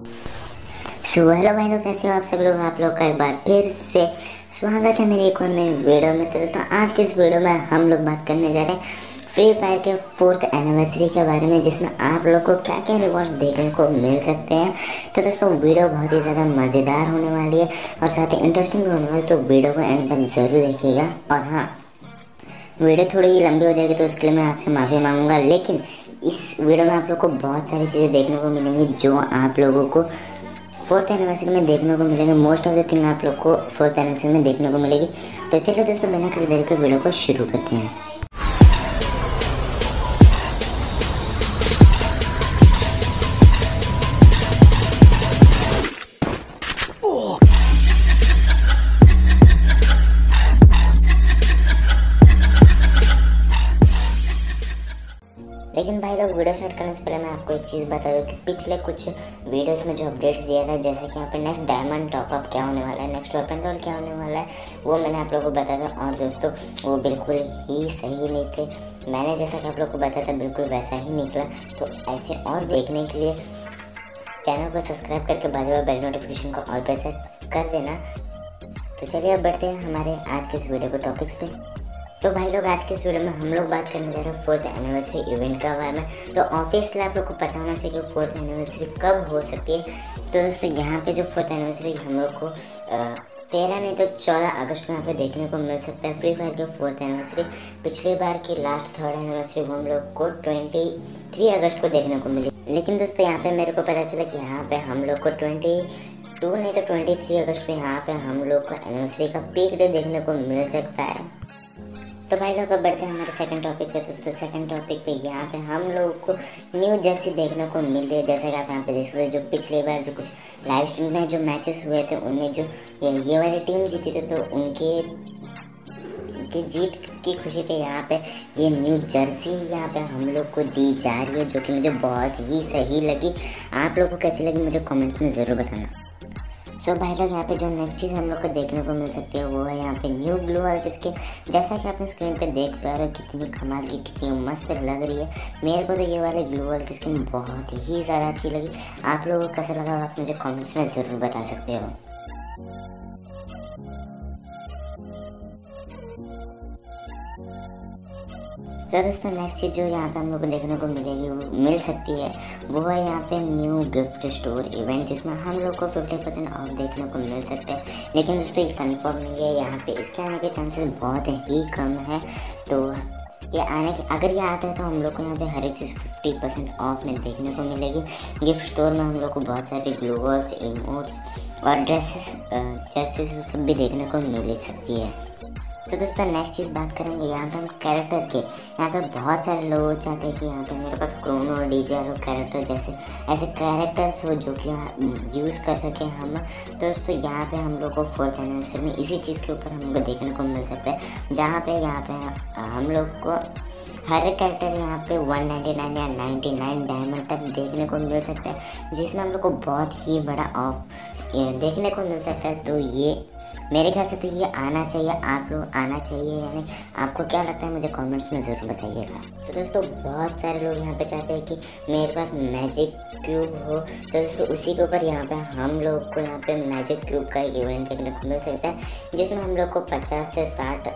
So hello भाई लोग, कैसे हो आप सब लोग? आप लोग का एक बार फिर से स्वागत है मेरी एक और नई वीडियो में। तो दोस्तों, आज के इस वीडियो में हम लोग बात करने जा रहे हैं फ्री फायर के फोर्थ एनिवर्सरी के बारे में, जिसमें आप लोग को क्या क्या रिवॉर्ड्स देखने को मिल सकते हैं। तो दोस्तों, वीडियो बहुत ही ज़्यादा मज़ेदार होने वाली है और साथ ही इंटरेस्टिंग होने वाली तो वीडियो को एंड तक ज़रूर देखिएगा। और हाँ वीडियो थोड़ी लंबी हो जाएगी तो उसके लिए मैं आपसे माफ़ी मांगूँगा, लेकिन इस वीडियो में आप लोग को बहुत सारी चीज़ें देखने को मिलेंगी, जो आप लोगों को फोर्थ एनिवर्सरी में देखने को मिलेंगे। मोस्ट ऑफ़ द थिंग आप लोग को फोर्थ एनिवर्सरी में देखने को मिलेगी। तो चलिए दोस्तों, बिना किसी देर के वीडियो को शुरू करते हैं। लेकिन भाई लोग, वीडियो स्टार्ट करने से पहले मैं आपको एक चीज़ बता दूँ कि पिछले कुछ वीडियोस में जो अपडेट्स दिया था, जैसे कि यहाँ पे नेक्स्ट डायमंड टॉपअप क्या होने वाला है नेक्स्ट वेपन रोल क्या होने वाला है, वो मैंने आप लोगों को बताया था। और दोस्तों, वो बिल्कुल ही सही नहीं थे। मैंने जैसा कि आप लोग को बताया था, बिल्कुल वैसा ही निकला। तो ऐसे और देखने के लिए चैनल को सब्सक्राइब करके बाजू बेल नोटिफिकेशन को ऑल पे सेट कर देना। तो चलिए अब बढ़ते हैं हमारे आज के इस वीडियो के टॉपिक्स पे। तो भाई लोग, आज के इस वीडियो में हम लोग बात करने जा रहे हैं फोर्थ एनिवर्सरी इवेंट का बारे में। तो ऑब्वियसली आप लोग को पता होना चाहिए कि फोर्थ एनिवर्सरी कब हो सकती है। तो दोस्तों, यहाँ पे जो फोर्थ एनिवर्सरी हम लोग को तेरह नहीं तो चौदह अगस्त को यहाँ पे देखने को मिल सकता है। फ्री फायर की फोर्थ एनिवर्सरी पिछली बार की लास्ट थर्ड एनिवर्सरी हम लोग को ट्वेंटी थ्री अगस्त को देखने को मिली। लेकिन दोस्तों, यहाँ पे मेरे को पता चला कि यहाँ पे हम लोग को ट्वेंटी टू नहीं तो ट्वेंटी थ्री अगस्त को यहाँ पे हम लोग को एनिवर्सरी का पीक डे देखने को मिल सकता है। तो भाई लोग अब बढ़ते हैं हमारे सेकंड टॉपिक पे। दोस्तों सेकंड टॉपिक पे यहाँ पे हम लोगों को न्यू जर्सी देखने को मिल रही है। जैसे कि आप यहाँ पे देख सकते हो जो पिछली बार जो कुछ लाइव स्ट्रीम में जो मैचेस हुए थे उनमें जो ये, ये वाली टीम जीती थी तो उनके की जीत की खुशी पे यहाँ पे ये न्यू जर्सी यहाँ पे हम लोग को दी जा रही है जो कि मुझे बहुत ही सही लगी। आप लोग को कैसी लगी मुझे कमेंट्स में ज़रूर बताना। सो भाई लोग, यहाँ पे जो नेक्स्ट चीज़ हम लोग को देखने को मिल सकती है, वो है यहाँ पे न्यू ब्लू और इसके जैसा कि आपने स्क्रीन पे देख पा रहे हो कितनी कमाल की, कितनी मस्त लग रही है। मेरे को तो ये वाले ब्लू और स्किन बहुत ही ज़्यादा अच्छी लगी। आप लोगों को कैसा लगा आप मुझे कॉमेंट्स में ज़रूर बता सकते हो। तो दोस्तों नेक्स्ट चीज़ जो यहाँ पे हम लोग को देखने को मिलेगी, वो मिल सकती है, वो है यहाँ पे न्यू गिफ्ट स्टोर इवेंट जिसमें हम लोग को 50 परसेंट ऑफ़ देखने को मिल सकता है। लेकिन दोस्तों, ये कन्फर्म नहीं है, यहाँ पे इसके आने के चांसेस बहुत ही कम है। तो ये आने के, अगर ये आता है तो हम लोग को यहाँ पे हर एक चीज़ फिफ्टी परसेंट ऑफ़ में देखने को मिलेगी। गिफ्ट स्टोर में हम लोग को बहुत सारे ग्लोवर्स इमोट्स और ड्रेसेस जर्सीज सब भी देखने को मिल सकती है। तो दोस्तों नेक्स्ट चीज़ बात करेंगे यहाँ पे हम कैरेक्टर के। यहाँ पे बहुत सारे लोग चाहते हैं कि यहाँ पे मेरे पास क्रोनो और डी और कैरेक्टर जैसे ऐसे कैरेक्टर्स हो जो कि यूज़ कर सके हम। तो दोस्तों, यहाँ पे हम लोग को फोर्थ एनिवर्सरी में इसी चीज़ के ऊपर हम हमको देखने को मिल सकता है। जहाँ पे यहाँ पे हम लोग को हर एक कैरेक्टर यहाँ पे 199 या 99 डायमंड तक देखने को मिल सकता है, जिसमें हम लोग को बहुत ही बड़ा ऑफ़ देखने को मिल सकता है। तो ये मेरे ख्याल से तो ये आना चाहिए, आप लोग आना चाहिए, यानी आपको क्या लगता है मुझे कमेंट्स में ज़रूर बताइएगा। तो दोस्तों, बहुत सारे लोग यहाँ पे चाहते हैं कि मेरे पास मैजिक क्यूब हो। तो दोस्तों, उसी के ऊपर यहाँ पे हम लोग को यहाँ पे मैजिक क्यूब का एक इवेंट देखने को मिल सकता है, जिसमें हम लोग को 50 से 60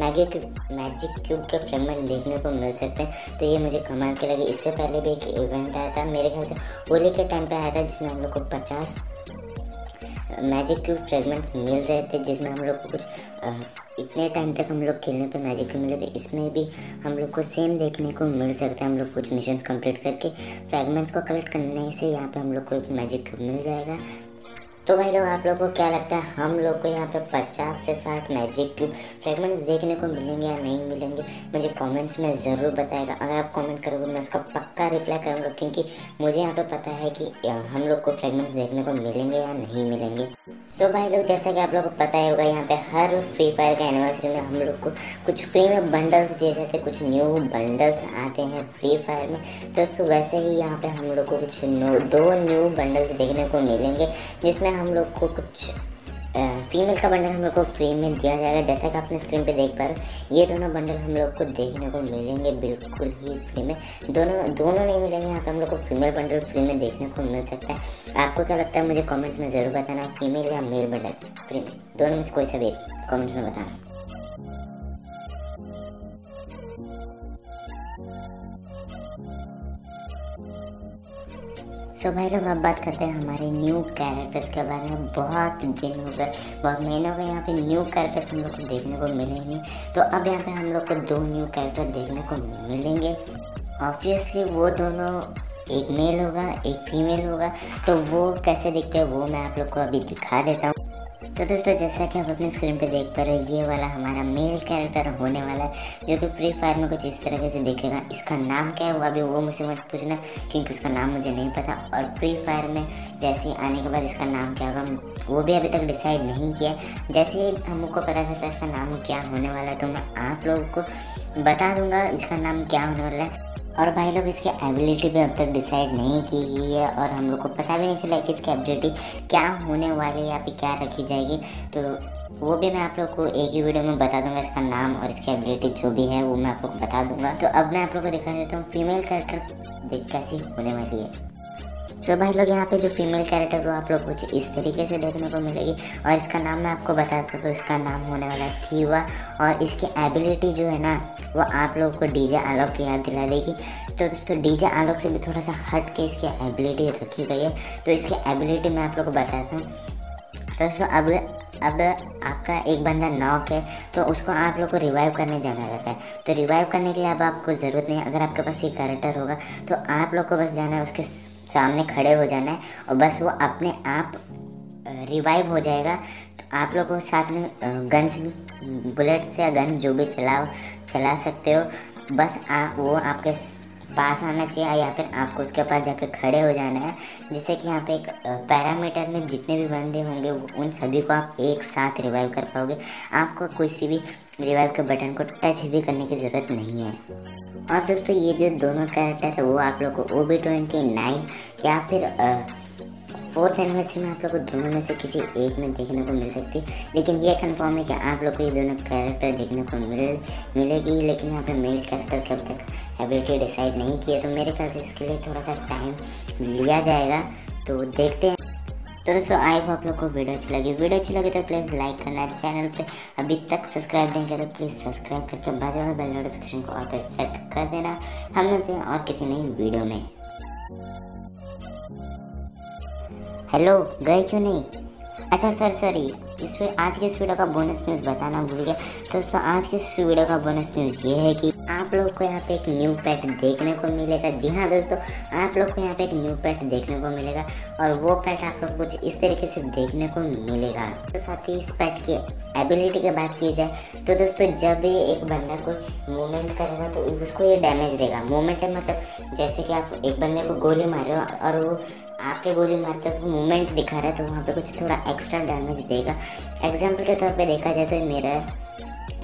मैजिक मैजिक क्यूब के फ्रेगमेंट देखने को मिल सकते हैं। तो ये मुझे कमाल के लगे। इससे पहले भी एक इवेंट आया था, मेरे ख्याल से होली के टाइम पर आया था, जिसमें हम लोग को पचास मैजिक क्यूब फ्रेगमेंट्स मिल रहे थे जिसमें हम लोग को कुछ आ, इतने टाइम तक हम लोग खेलने पे मैजिक क्यूब मिले थे। इसमें भी हम लोग को सेम देखने को मिल सकता है हम लोग कुछ मिशन कंप्लीट करके। फ्रेगमेंट्स को कलेक्ट करने से यहाँ पे हम लोग को एक मैजिक क्यूब मिल जाएगा। तो भाई लोग आप लोगों को क्या लगता है, हम लोग को यहाँ पे 50 से 60 मैजिक क्यूब फ्रेगमेंट्स देखने को मिलेंगे या नहीं मिलेंगे? मुझे कमेंट्स में ज़रूर बताएगा। अगर आप कमेंट करोगे, मैं उसका पक्का रिप्लाई करूँगा, क्योंकि मुझे यहाँ पे पता है कि हम लोग को फ्रेगमेंट्स देखने को मिलेंगे या नहीं मिलेंगे। सो भाई लोग, जैसा कि आप लोग को पता ही होगा, यहाँ पे हर फ्री फायर के एनिवर्सरी में हम लोग को कुछ फ्री में बंडल्स दिए जाते हैं, कुछ न्यू बंडल्स आते हैं फ्री फायर में। दोस्तों, वैसे ही यहाँ पे हम लोग को कुछ दो न्यू बंडल्स देखने को मिलेंगे, जिसमें हम लोग को कुछ फीमेल का बंडल हम लोग को फ्री में दिया जाएगा। जैसा कि आपने स्क्रीन पे देख पा रहे हो, ये दोनों बंडल हम लोग को देखने को मिलेंगे बिल्कुल ही फ्री में। दोनों दोनों नहीं मिलेंगे, यहाँ पे हम लोग को फीमेल बंडल फ्री में देखने को मिल सकता है। आपको क्या लगता है, मुझे कमेंट्स में ज़रूर बताना फीमेल या मेल बंडल फ्री में? दोनों में से कोई सा भी कॉमेंट्स में बताना। तो भाई लोग, अब बात करते हैं हमारे न्यू कैरेक्टर्स के बारे में। बहुत दिन हो गए, बहुत महीने हो गए, यहाँ पे न्यू कैरेक्टर्स हम लोग को देखने को मिले नहीं। तो अब यहाँ पे हम लोग को दो न्यू कैरेक्टर देखने को मिलेंगे। ऑब्वियसली वो दोनों एक मेल होगा, एक फीमेल होगा। तो वो कैसे दिखते हैं वो मैं आप लोग को अभी दिखा देता हूँ। तो दोस्तों जैसा कि आप अपनी स्क्रीन पे देख पा रहे हो, ये वाला हमारा मेल कैरेक्टर होने वाला है, जो कि फ्री फायर में कुछ इस तरीके से दिखेगा। इसका नाम क्या है, वो अभी वो मुझसे मत पूछना, क्योंकि उसका नाम मुझे नहीं पता। और फ्री फायर में जैसे आने के बाद इसका नाम क्या होगा, वो भी अभी तक डिसाइड नहीं किया जैसे ही हमको पता चलता है इसका नाम क्या होने वाला है तो मैं आप लोगों को बता दूँगा इसका नाम क्या होने वाला है। और भाई लोग, इसकी एबिलिटी भी अब तक डिसाइड नहीं की गई है और हम लोग को पता भी नहीं चला कि इसकी एबिलिटी क्या होने वाली है या फिर क्या रखी जाएगी। तो वो भी मैं आप लोग को एक ही वीडियो में बता दूँगा इसका नाम और इसकी एबिलिटी जो भी है, वो मैं आप लोग को बता दूँगा। तो अब मैं आप लोग को दिखा देता हूँ फीमेल कैरेक्टर कैसी होने वाली है। तो भाई लोग, यहाँ पे जो फीमेल कैरेक्टर वो आप लोग कुछ इस तरीके से देखने को मिलेगी। और इसका नाम मैं आपको बताता तो इसका नाम होने वाला थीवा और इसकी एबिलिटी जो है ना, वो आप लोगों को डीजे आलोक की याद दिला देगी। तो दोस्तों डीजे आलोक से भी थोड़ा सा हट के इसकी एबिलिटी रखी गई है। तो इसकी एबिलिटी मैं आप लोग को बताता हूँ। दोस्तों, अब अब आपका एक बंदा नॉक है तो उसको आप लोग को रिवाइव करने जाना रहता है। तो रिवाइव करने के लिए अब आपको ज़रूरत नहीं है। अगर आपके पास ये कैरेक्टर होगा तो आप लोग को बस जाना है उसके सामने खड़े हो जाना है और बस वो अपने आप रिवाइव हो जाएगा। तो आप लोग साथ में गन्स बुलेट्स या गन जो भी चलाओ चला सकते हो। बस आ, वो आपके पास आना चाहिए या फिर आपको उसके पास जाकर खड़े हो जाना है। जिससे कि यहाँ पे एक पैरामीटर में जितने भी बंदे होंगे उन सभी को आप एक साथ रिवाइव कर पाओगे। आपको किसी भी रिवाइव के बटन को टच भी करने की ज़रूरत नहीं है। और दोस्तों, ये जो दोनों कैरेक्टर है, वो आप लोग को ओ बी ट्वेंटी नाइन या फिर फोर्थ एनिवर्सरी में आप लोग को दोनों में से किसी एक में देखने को मिल सकती है। लेकिन ये कंफर्म है कि आप लोग को ये दोनों कैरेक्टर देखने को मिल, मिलेगी, लेकिन यहाँ पे मेल कैरेक्टर के अब तक एबिलिटी डिसाइड नहीं किया तो मेरे ख्याल से इसके लिए थोड़ा सा टाइम लिया जाएगा। तो देखते हैं। तो दोस्तों, आई होप आप लोग को वीडियो अच्छी लगी। वीडियो अच्छी लगी तो प्लीज़ लाइक करना चैनल पे अभी तक सब्सक्राइब नहीं करें प्लीज़ सब्सक्राइब करके बाजू वाले बेल नोटिफिकेशन को ऑल पे सेट कर देना। हम मिलते हैं और किसी नई वीडियो में। हेलो गए क्यों नहीं? अच्छा सर सॉरी इस आज के इस वीडियो का बोनस न्यूज़ बताना भूल गया। दोस्तों, आज के इस वीडियो का बोनस न्यूज़ ये है कि आप लोग को यहाँ पे एक न्यू पेट देखने को मिलेगा। जी हाँ दोस्तों, आप लोग को यहाँ पे एक न्यू पेट देखने को मिलेगा और वो पेट आप लोग कुछ इस तरीके से देखने को मिलेगा। तो साथ ही इस पेट की एबिलिटी की बात की जाए तो दोस्तों जब भी एक बंदा कोई मूवमेंट करेगा तो उसको ये डैमेज देगा। मूवमेंट मतलब जैसे कि आप एक बंदे को गोली मारे हो और वो आपके गोली मारते हुए मूवमेंट दिखा रहा है तो वहाँ पे कुछ थोड़ा एक्स्ट्रा डैमेज देगा। एग्ज़ाम्पल के तौर पे देखा जाए तो मेरा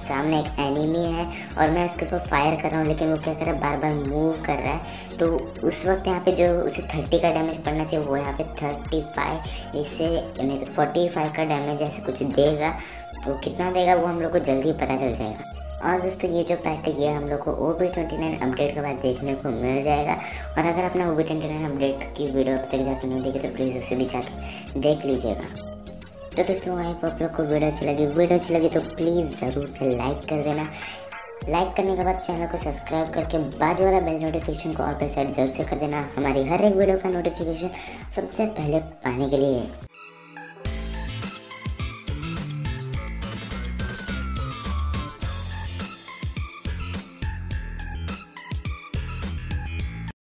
सामने एक एनिमी है और मैं उसके ऊपर फायर कर रहा हूँ, लेकिन वो क्या कर रहा है? बार बार मूव कर रहा है। तो उस वक्त यहाँ पे जो उसे थर्टी का डैमेज पड़ना चाहिए, वो यहाँ पे थर्टी फाइव इससे फोर्टी फाइव का डैमेज ऐसे कुछ देगा। वो कितना देगा, वो हम लोग को जल्दी पता चल जाएगा। और दोस्तों, ये जो पैट है, ये हम लोग को O B twenty nine update के बाद देखने को मिल जाएगा। और अगर आपने O B twenty nine update की वीडियो अब तक जाकर नहीं देखी तो प्लीज़ उसे भी जाके देख लीजिएगा। तो दोस्तों आई आप लोग को वीडियो अच्छी लगी। वीडियो अच्छी लगी तो प्लीज़ ज़रूर से लाइक कर देना। लाइक करने के बाद चैनल को सब्सक्राइब करके बाजू वाला बेल नोटिफिकेशन को और पे सेट ज़रूर से कर देना। हमारी हर एक वीडियो का नोटिफिकेशन सबसे पहले पाने के लिए।